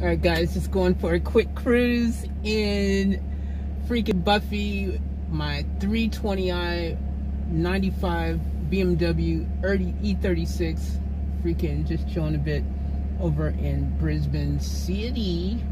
All right, guys, just going for a quick cruise in freaking Buffy, my 320i 95 BMW E36. Freaking just chilling a bit over in Brisbane City.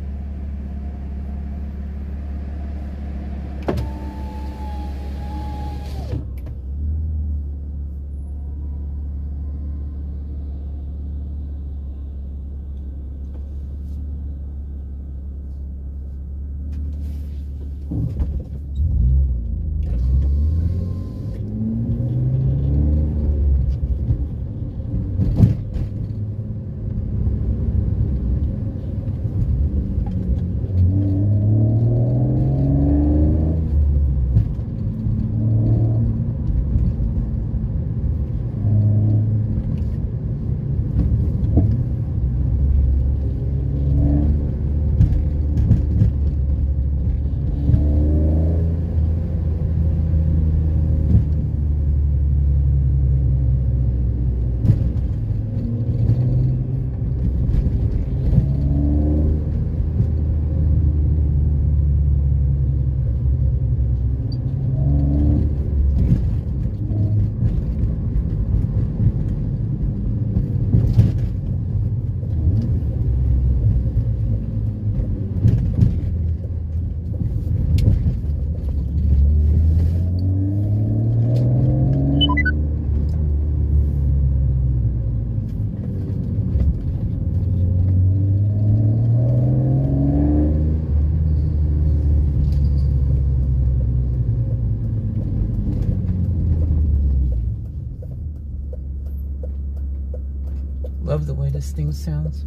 Love the way this thing sounds.